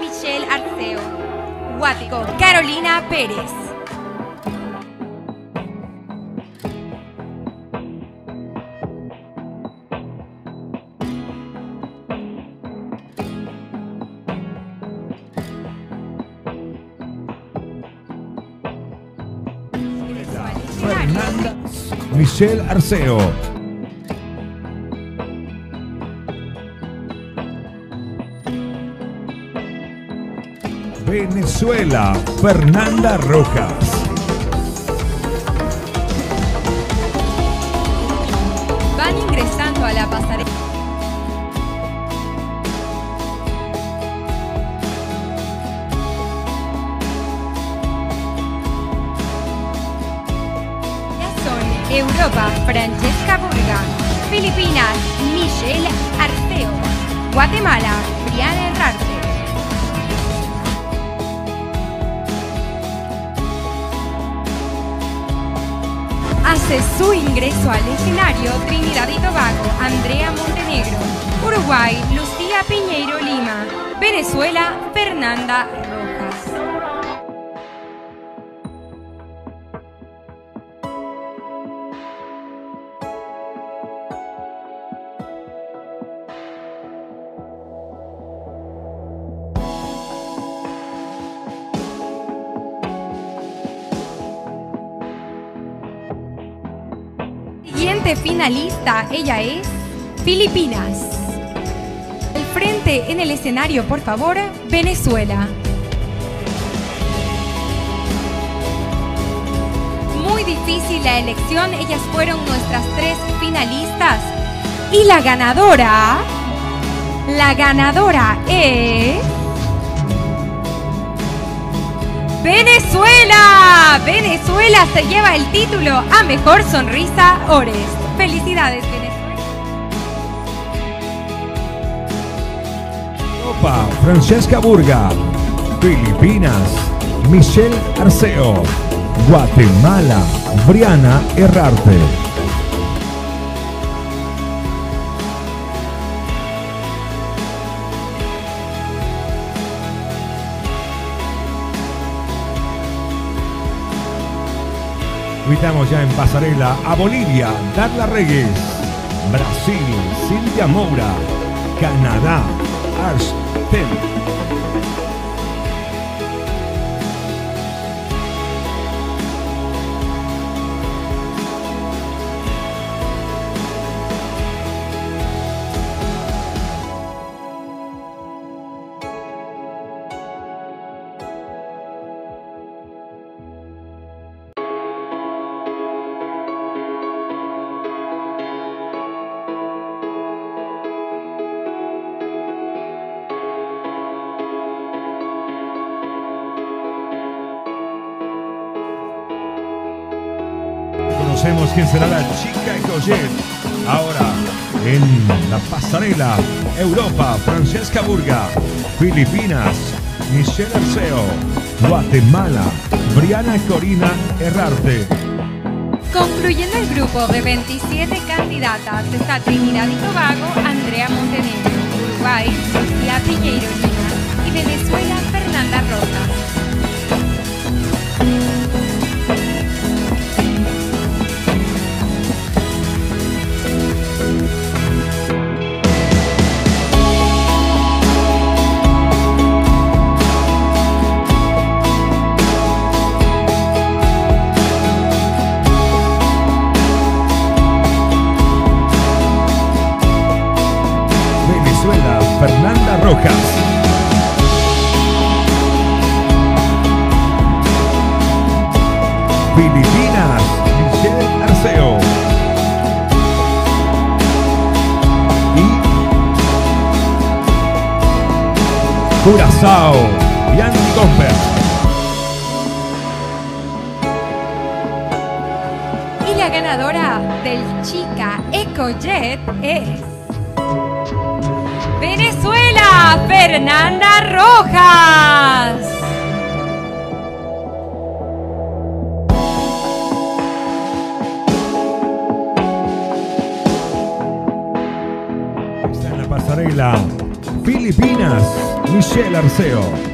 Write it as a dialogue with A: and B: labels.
A: Michelle Arceo. Guático, Carolina Pérez.
B: Michelle Arceo. Venezuela, Fernanda Rojas.
A: Van ingresando a la pasarela. Son Europa, Francesca Burga. Filipinas, Michelle Arceo. Guatemala, Briana Herrarte. Hace su ingreso al escenario Trinidad y Tobago, Andrea Montenegro. Uruguay, Lucía Piñeiro Lima. Venezuela, Fernanda Siguiente finalista, ella es Filipinas. El frente en el escenario, por favor, Venezuela. Muy difícil la elección, ellas fueron nuestras tres finalistas. Y la ganadora, la ganadora es... Venezuela. Venezuela se lleva el título a Mejor Sonrisa Ores. Felicidades, Venezuela.
B: Europa, Francesca Burga. Filipinas, Michelle Arceo. Guatemala, Briana Herrarte. Invitamos ya en pasarela a Bolivia, Darla Reyes. Brasil, Silvia Moura. Canadá, Ars Conocemos quién será la chica Coget. Ahora, en la pasarela, Europa, Francesca Burga. Filipinas, Michelle Arceo. Guatemala, Briana Corina Herrarte.
A: Concluyendo el grupo de 27 candidatas está Trinidad y Tobago, Andrea Montenegro, Uruguay, Lucía Rojas.
B: Filipinas, Michelle Arceo. Y Curazao, Bianchi Comper.
A: Y la ganadora del Chica EcoJet es Fernanda Rojas.
B: En la pasarela. Filipinas, Michelle Arceo.